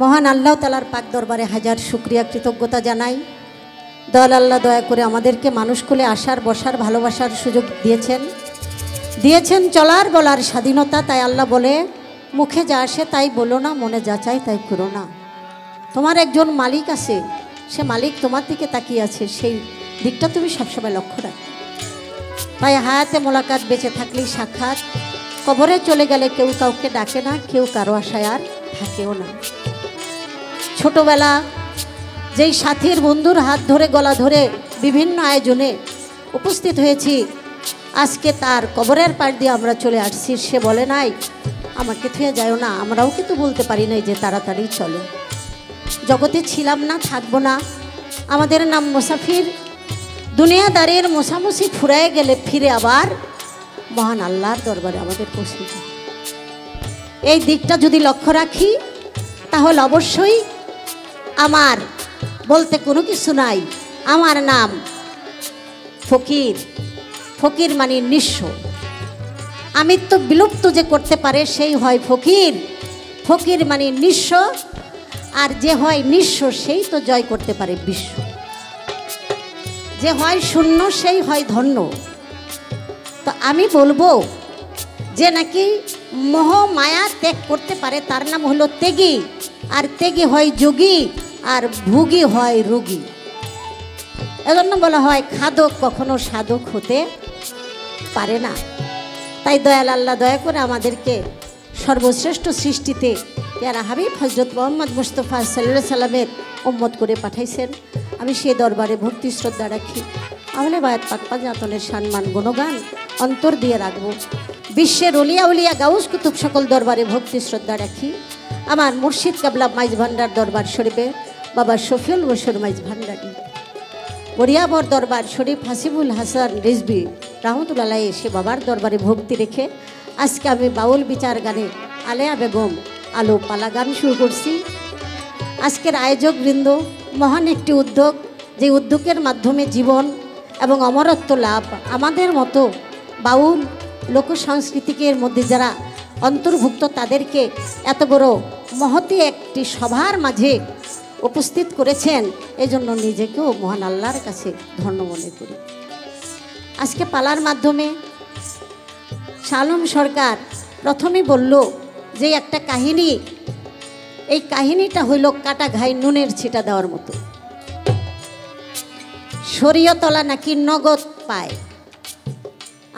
মহান আল্লাহ তালার পাক দরবারে হাজার শুক্রিয়া, কৃতজ্ঞতা জানাই। দয়াল আল্লাহ দয়া করে আমাদেরকে মানুষ কোলে আসার, বসার, ভালোবাসার সুযোগ দিয়েছেন। দিয়েছেন চলার, বলার স্বাধীনতা, তাই আল্লাহ বলে, মুখে যা আসে তাই বলো না, মনে যা চাই তাই করো না। তোমার একজন মালিক আছে, সে মালিক তোমার দিকে তাকিয়ে আছে, সেই দিকটা তুমি সবসময় লক্ষ্য রাখো। তাই হায়াতে মোলাকাত বেঁচে থাকলেই সাক্ষাৎ। কবরে চলে গেলে কেউ কাউকে ডাকে না, কেউ কারও আশায় আর থাকেও না। ছোটবেলা যেই সাথীর বন্ধুর হাত ধরে, গলা ধরে বিভিন্ন আয়োজনে উপস্থিত হয়েছি, আজকে তার কবরের পাশ দিয়ে আমরা চলে আসছি। সে বলে, নাই, আমাকে থুয়ে যায়ও না, আমরাও কিন্তু বলতে পারি নাই যে তাড়াতাড়ি চলো। জগতে ছিলাম না, থাকব না। আমাদের নাম মুসাফির। দুনিয়াদারের মোসামুসি ফুরায় গেলে ফিরে আবার মহান আল্লাহর দরবারে আমাদের পৌঁছে এই দিকটা যদি লক্ষ্য রাখি, তাহলে অবশ্যই আমার বলতে কোনো কিছু নাই। আমার নাম ফকির। ফকির মানে নিঃস্ব। আমি তো বিলুপ্ত যে করতে পারে সেই হয় ফকির। ফকির মানে নিঃস্ব, আর যে হয় নিঃস্ব সেই তো জয় করতে পারে বিশ্ব। যে হয় শূন্য সেই হয় ধন্য। তো আমি বলব যে নাকি মোহ মায়া ত্যাগ করতে পারে, তার নাম হলো তেগি আর তেগি হয় যোগী। আর ভুগি হয় রোগী। এজন্য বলা হয় খাদক কখনো সাধক হতে পারে না। তাই দয়াল আল্লাহ দয়া করে আমাদেরকে সর্বশ্রেষ্ঠ সৃষ্টিতে যারা হাবিব হজরত মোহাম্মদ মুস্তফা সাল্লাহ সাল্লামের উম্মত করে পাঠাইছেন, আমি সে দরবারে ভক্তি শ্রদ্ধা রাখি। আমলে বায়াত পাকপা জাতনের সম্মান, গুণগান অন্তর দিয়ে রাখব। বিশ্বের অলিয়া উলিয়া গাউস কুতুব সকল দরবারে ভক্তি শ্রদ্ধা রাখি। আমার মুর্শিদ কাবলা মাইজ ভান্ডার দরবার শরীফে বাবা শফিউল বসর মাইজ ভান্ডারি। বরিয়াবর দরবার শরীফ হাসিবুল হাসান রিজবি রহমতুল্লাহ এসে বাবার দরবারে ভক্তি রেখে আজকে আমি বাউল বিচার গানে আলেয়া বেগম আলো পালা গান শুরু করছি। আজকের আয়োজক বৃন্দ, মহান একটি উদ্যোগ, যে উদ্যোগের মাধ্যমে জীবন এবং অমরত্ব লাভ আমাদের মতো বাউল লোক সংস্কৃতিকের মধ্যে যারা অন্তর্ভুক্ত, তাদেরকে এত বড় মহতি একটি সভার মাঝে উপস্থিত করেছেন, এজন্য নিজেকেও মহান আল্লাহর কাছে ধন্য মনে করি। আজকে পালার মাধ্যমে শালম সরকার প্রথমে বলল যে একটা কাহিনী, এই কাহিনীটা হইল কাটা ঘাই নুনের ছিটা দেওয়ার মতো। শরীয়তলা নাকি নগদ পায়।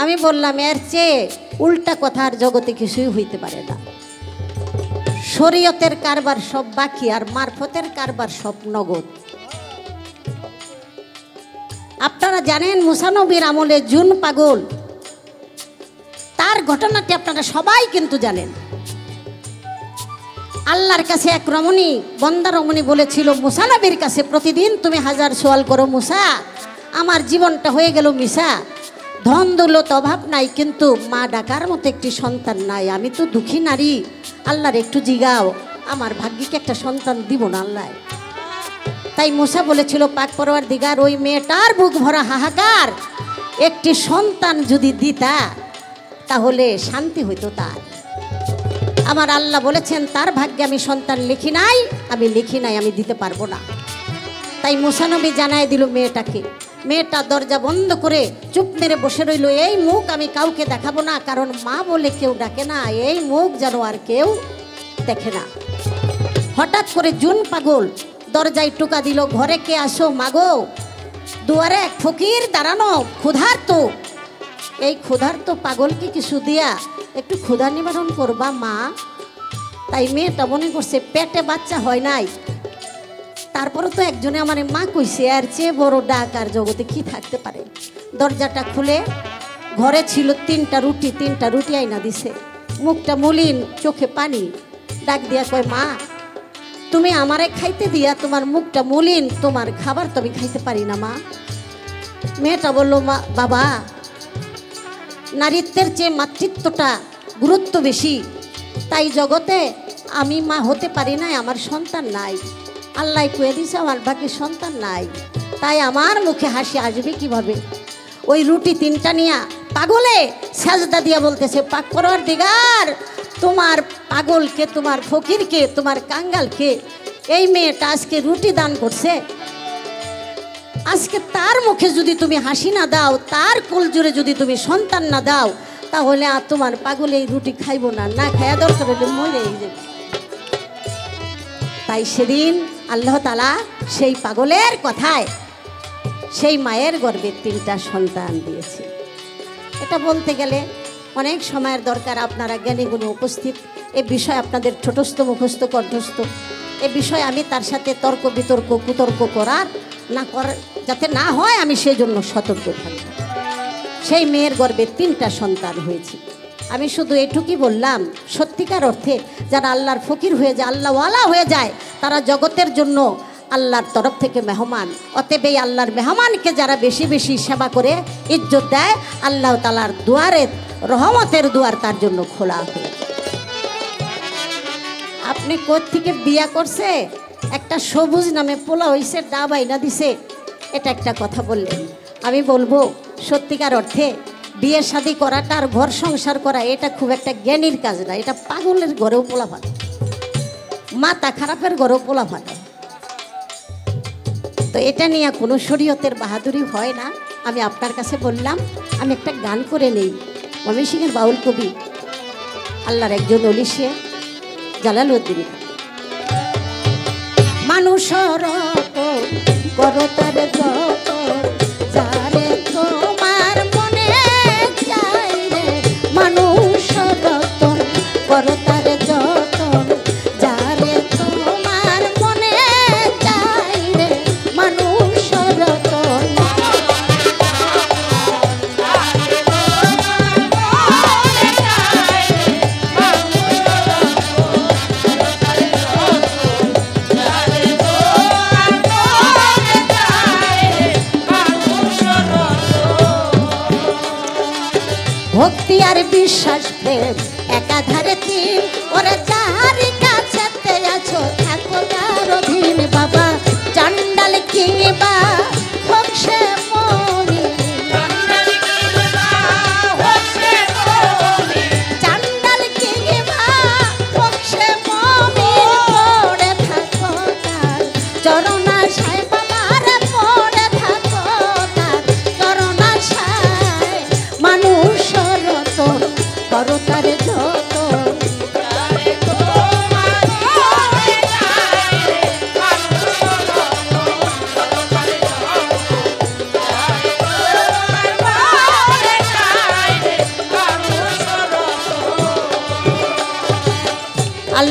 আমি বললাম, এর চেয়ে উল্টা কথার জগতে কিছুই হইতে পারে না। শরীয়তের কারবার সব বাকি আর মারফতের কারবার সব নগদ। আপনারা জানেন মুসানবীর আমলে জুন পাগল। তার ঘটনাটি আপনারা সবাই কিন্তু জানেন। আল্লাহর কাছে এক রমণী, বন্দা রমণী বলেছিল, মুসানবীর কাছে প্রতিদিন তুমি হাজার সোয়াল করো মুসা। আমার জীবনটা হয়ে গেল মিশা ধন দৌলত অভাব নাই, কিন্তু মা ডাকার মতো একটি সন্তান নাই। আমি তো দুঃখী নারী। আল্লাহর একটু জিগাও। আমার ভাগ্যিকে একটা সন্তান দিব না আল্লাহ। তাই মুসা বলেছিল, পাক পরোয়ার দিগার, ওই মেয়েটার বুক ভরা হাহাকার। একটি সন্তান যদি দিতা, তাহলে শান্তি হইতো তার। আমার আল্লাহ বলেছেন, তার ভাগ্যে আমি সন্তান লিখি নাই, আমি লিখি নাই, আমি দিতে পারব না। তাই মুসানবী জানায় দিল মেয়েটাকে মেয়েটা দরজা বন্ধ করে চুপ মেরে বসে রইল, এই মুখ আমি কাউকে দেখাবো না, কারণ মা বলে কেউ ডাকে না, এই মুখ যেন আর কেউ দেখে না। হঠাৎ করে জুন পাগল দরজায় টুকা দিল, ঘরে কে আসো মাগো? দুয়ারে এক ফকির দাঁড়ানো, ক্ষুধার্ত। এই ক্ষুধার্ত পাগলকে কিছু দিয়া একটু ক্ষুধা নিবারণ করবা মা। তাই মেয়েটা মনে করছে পেটে বাচ্চা হয় নাই তারপরে তো একজনে আমার মা কইছে আর চেয়ে বড় ডাক আর জগতে কি থাকতে পারে? দরজাটা খুলে, ঘরে ছিল তিনটা রুটি তিনটা রুটি আইনা দিছে। মুখটা মলিন, চোখে পানি। ডাক দিয়া কয়, মা, তুমি আমারে খাইতে দিয়া তোমার মুখটা মলিন, তোমার খাবার তো আমি খাইতে পারি না, মা। মেয়েটা বলল, মা, বাবা, নারীত্বের চেয়ে মাতৃত্বটা গুরুত্ব বেশি। তাই জগতে আমি মা হতে পারি নাই, আমার সন্তান নাই। আল্লাহ কুয়ে দিছে, আমার বাকি সন্তান নাই। তাই আমার মুখে হাসি আসবে কীভাবে? ওই রুটি তিনটা নিয়া পাগলে সাজদা দিয়া বলতেছে, পাক করার দিগার তোমার পাগলকে, তোমার ফকিরকে, তোমার কাঙ্গালকে, এই মেয়েটা আজকে রুটি দান করছে। আজকে তার মুখে যদি তুমি হাসি না দাও, তার কোল জুড়ে যদি তুমি সন্তান না দাও, তাহলে আর তোমার পাগলে এই রুটি খাইবো না। না খায়া দরকার হলে মরে যাবে। তাই সেদিন আল্লাহ তালা সেই পাগলের কথায় সেই মায়ের গর্বে তিনটা সন্তান দিয়েছে। এটা বলতে গেলে অনেক সময়ের দরকার আপনারা জ্ঞানীগুলো উপস্থিত। এ বিষয় আপনাদের ছোটস্থ মুখস্থ, কণ্ঠস্থ। এ বিষয়ে আমি তার সাথে তর্ক বিতর্ক, কুতর্ক করার না করার যাতে না হয় আমি সেজন্য সতর্ক থাকব সেই মেয়ের গর্বে তিনটা সন্তান হয়েছে। আমি শুধু এটুকুই বললাম, সত্যিকার অর্থে যারা আল্লাহর ফকির হয়ে যায়, আল্লাহওয়ালা হয়ে যায়, তারা জগতের জন্য আল্লাহর তরফ থেকে মেহমান। অতএব এই আল্লাহর মেহমানকে যারা বেশি বেশি সেবা করে, ইজ্জত দেয়, আল্লাহ তালার দুয়ারে, রহমতের দুয়ার তার জন্য খোলা হয়ে আপনি থেকে বিয়া করছে? একটা সবুজ নামে পোলা হইছে ডাবাই না দিছে। এটা একটা কথা বললেন। আমি বলব, সত্যিকার অর্থে বিয়ে শাদি করাটা আর ঘর সংসার করা, এটা খুব একটা জ্ঞানীর কাজ না। এটা পাগলের ঘরেও পোলা ফাটে মাথা খারাপের ঘরেও পোলা ফাটে তো এটা নিয়ে কোনো শরীয়তের বাহাদুরি হয় না। আমি আপনার কাছে বললাম, আমি একটা গান করে নেই। ময়মনসিংহের বাউল কবি, আল্লাহর একজন অলিশে জালাল উদ্দিন মানুষর করো তার যত যারে বিশ্বাস একাধারে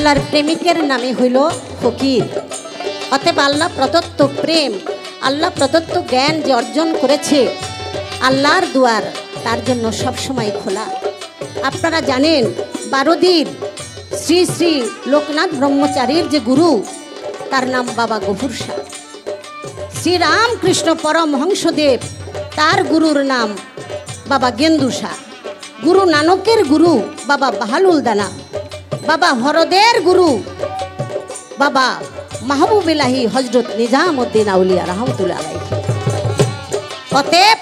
আল্লাহর প্রেমিকের নামে হইল ফকির। অতএব আল্লাহ প্রদত্ত প্রেম, আল্লাহ প্রদত্ত জ্ঞান যে অর্জন করেছে, আল্লাহর দুয়ার তার জন্য সবসময় খোলা। আপনারা জানেন বারোদির শ্রী শ্রী লোকনাথ ব্রহ্মচারীর যে গুরু, তার নাম বাবা গফুর শাহ। শ্রীরামকৃষ্ণ পরমহংসদেব, তার গুরুর নাম বাবা গেন্দু শাহ। গুরু নানকের গুরু বাবা বাহালুল দানা বাবা হরদের গুরু। বাবা মাহবুবিলাহি হজরত নিজামুদ্দিন আউলিয়া রহমতুল্লাহ অতএব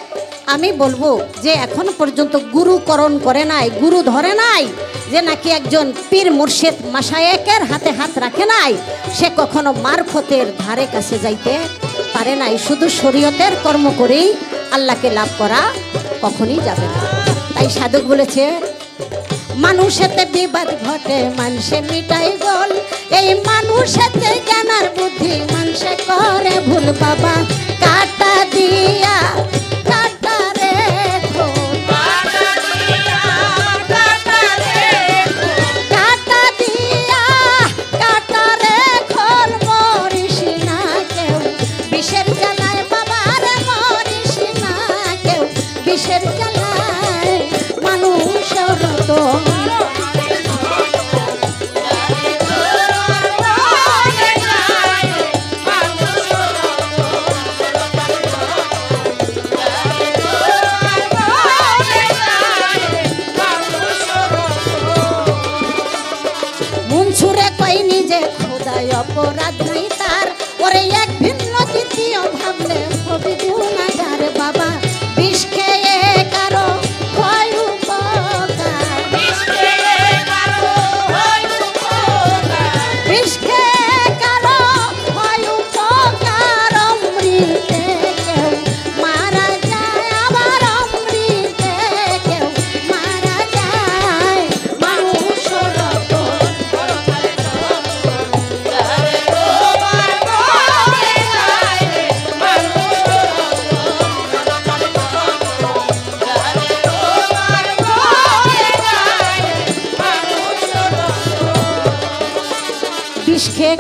আমি বলব যে এখন পর্যন্ত গুরুকরণ করে নাই, গুরু ধরে নাই, যে নাকি একজন পীর মুর্শেদ মাসায়েকের হাতে হাত রাখে নাই, সে কখনো মারফতের ধারে কাছে যাইতে পারে নাই। শুধু শরীয়তের কর্ম করেই আল্লাহকে লাভ করা কখনই যাবে না। তাই সাধক বলেছে মানুষেতে বিবাদ ঘটে মানুষে মিটাই গোল। এই মানুষেতে জ্ঞানার বুদ্ধি মানুষে করে ভুল বাবা।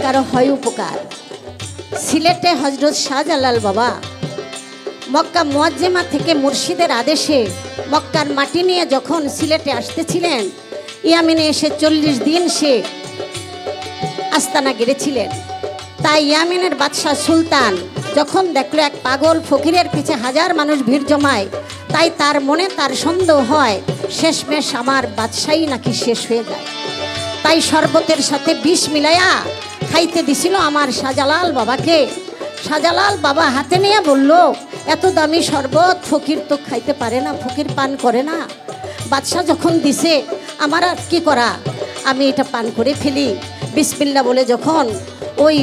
কারও হয় উপকার। সিলেটে হজরত শাহজালাল বাবা, মক্কা মুয়াজ্জেমা থেকে মুর্শিদের আদেশে মক্কার মাটি নিয়ে যখন সিলেটে আসতেছিলেন, ইয়ামিনে এসে চল্লিশ দিন সে আস্তানা গেড়েছিলেন তাই ইয়ামিনের বাদশাহ সুলতান যখন দেখল এক পাগল ফকিরের পিছে হাজার মানুষ ভিড় জমায়, তাই তার মনে তার সন্দেহ হয়, শেষমেশ আমার বাদশাহী নাকি শেষ হয়ে যায়। তাই শরবতের সাথে বিষ মিলাইয়া খাইতে দিছিল আমার শাহজালাল বাবাকে। শাহজালাল বাবা হাতে নিয়ে বলল, এত দামি শরবত ফকির তো খাইতে পারে না, ফকির পান করে না। বাদশাহ যখন দিছে, আমার আর কী করা? আমি এটা পান করে ফেলি। বিসমিল্লা বলে যখন ওই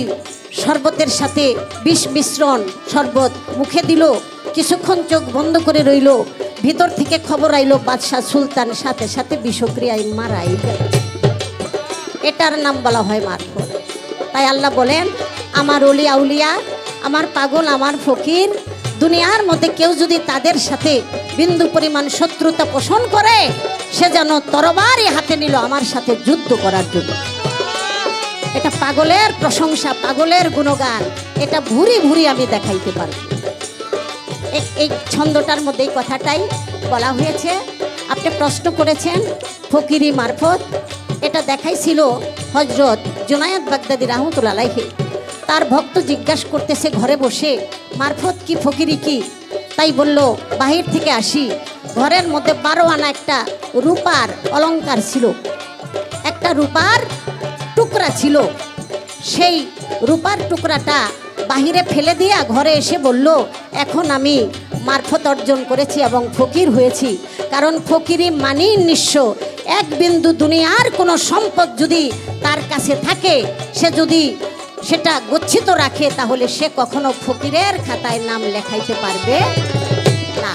শরবতের সাথে বিষ মিশ্রণ শরবত মুখে দিল, কিছুক্ষণ চোখ বন্ধ করে রইল। ভিতর থেকে খবর আইলো, বাদশাহ সুলতান সাথে সাথে বিষক্রিয়ায় মারাই এটার নাম বলা হয় মারফত তাই আল্লাহ বলেন, আমার অলি উলিয়া আমার পাগল, আমার ফকির, দুনিয়ার মধ্যে কেউ যদি তাদের সাথে বিন্দু পরিমাণ শত্রুতা পোষণ করে, সে যেন তরবারই হাতে নিল আমার সাথে যুদ্ধ করার জন্য। এটা পাগলের প্রশংসা, পাগলের গুণগান। এটা ভুরি ভুরি আমি দেখাইতে পারব। এই ছন্দটার মধ্যে এই কথাটাই বলা হয়েছে। আপনি প্রশ্ন করেছেন, ফকিরি মারফত? এটা দেখাইছিল হজরত জুনায়দ বাগদাদি রহমতুল্লাহ আলাইহি, তার ভক্ত জিজ্ঞাসা করতেছে, ঘরে বসে মারফত কি, ফকিরি কি? তাই বলল, বাহির থেকে আসি। ঘরের মধ্যে বারো আনা একটা রূপার অলঙ্কার ছিল। একটা রূপার টুকরা ছিল। সেই রূপার টুকরাটা বাহিরে ফেলে দিয়া ঘরে এসে বলল, এখন আমি মারফত অর্জন করেছি এবং ফকির হয়েছি। কারণ ফকিরি মানেই নিঃস্ব। এক বিন্দু দুনিয়ার কোনো সম্পদ যদি তার কাছে থাকে, সে যদি সেটা গচ্ছিত রাখে, তাহলে সে কখনো ফকিরের খাতায় নাম লেখাইতে পারবে না।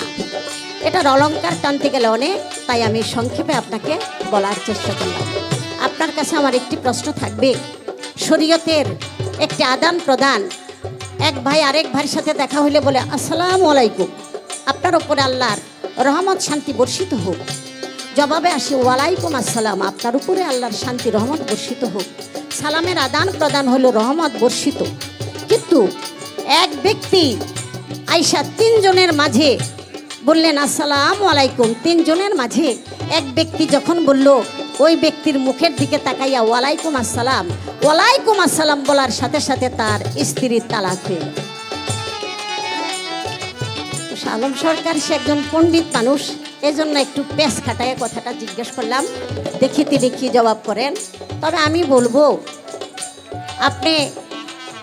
এটার অলংকার টানতে গেলে অনেক, তাই আমি সংক্ষেপে আপনাকে বলার চেষ্টা করলাম। আপনার কাছে আমার একটি প্রশ্ন থাকবে। শরীয়তের একটি আদান প্রদান এক ভাই আরেক ভাইয়ের সাথে দেখা হইলে বলে, আসসালাম আলাইকুম। আপনার ওপরে আল্লাহর রহমত, শান্তি বর্ষিত হোক। জবাবে আসি, ওয়ালাইকুম আসসালাম। আপনার উপরে আল্লাহর শান্তি, রহমত বর্ষিত হোক। সালামের আদান প্রদান হলো রহমত বর্ষিত। কিন্তু এক ব্যক্তি আইসা তিনজনের মাঝে বললেন, আসসালাম আলাইকুম। তিনজনের মাঝে এক ব্যক্তি যখন বলল ওই ব্যক্তির মুখের দিকে তাকাইয়া ওয়ালাইকুম আসসালাম। ওয়ালাইকুম আসসালাম বলার সাথে সাথে তার স্ত্রীর তালাক হয়ে আলম সরকার সে একজন পণ্ডিত মানুষ, এজন্য একটু পেশ খাটায় কথাটা জিজ্ঞেস করলাম। দেখি তিনি কি জবাব করেন, তবে আমি বলব, আপনি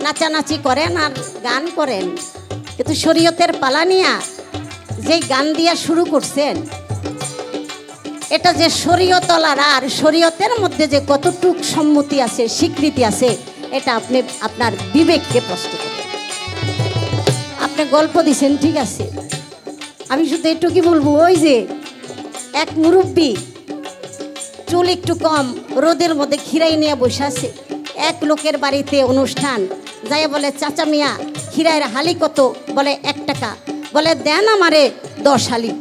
নাচানাচি করেন আর গান করেন। কিন্তু শরীয়তের পালানিয়া যে গান দিয়া শুরু করছেন এটা যে শরীয়তলার আর শরীয়তের মধ্যে যে কতটুক সম্মতি আছে, স্বীকৃতি আছে, এটা আপনি, আপনার বিবেককে প্রশ্ন করেন। আপনি গল্প দিছেন, ঠিক আছে? আমি শুধু একটু কি বলব, ওই যে এক মুরব্বী চুল একটু কম, রোদের মধ্যে খিরাই নিয়ে বসে আছে। এক লোকের বাড়িতে অনুষ্ঠান যাই বলে, চাচা মিয়া খিরাইয়ের হালি কত? বলে, এক টাকা। বলে, দেন আমারে দশ হালি।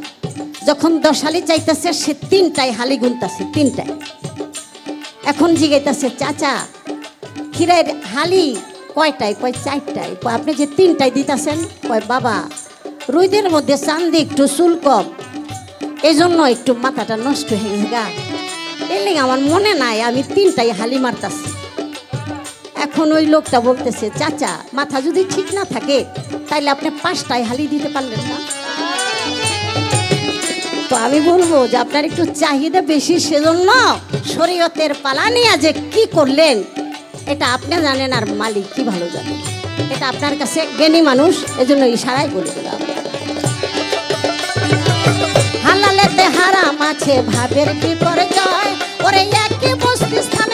যখন দশ হালি চাইতেছে, সে তিনটায় হালি গুনতাছে তিনটায় এখন জিগাইতেছে, চাচা, ক্ষীরের হালি কয়টায়, কয় চারটায়? আপনি যে তিনটায় দিতেছেন? কয়, বাবা, রুইদের মধ্যে চান্দি একটু চুল কম। এই জন্য একটু মাথাটা নষ্ট হয়ে গা। এর আমার মনে নাই আমি তিনটাই হালি মারতাছি। এখন ওই লোকটা বলতেছে, চাচা, মাথা যদি ঠিক না থাকে, তাইলে আপনি পাঁচটায় হালি দিতে পারলেন না? তো আমি বলব যে আপনার একটু চাহিদা বেশি সেজন্য শরীয়তের পালা নিয়ে যে কি করলেন, এটা আপনি জানেন আর মালিক কি ভালো জানেন এটা আপনার কাছে জ্ঞানী মানুষ, এজন্য ইশারাই বলে দিলাম হালালেতে হারাম আছে, ভাবের বিপর্যয়। ওরে একই বস্তি স্থান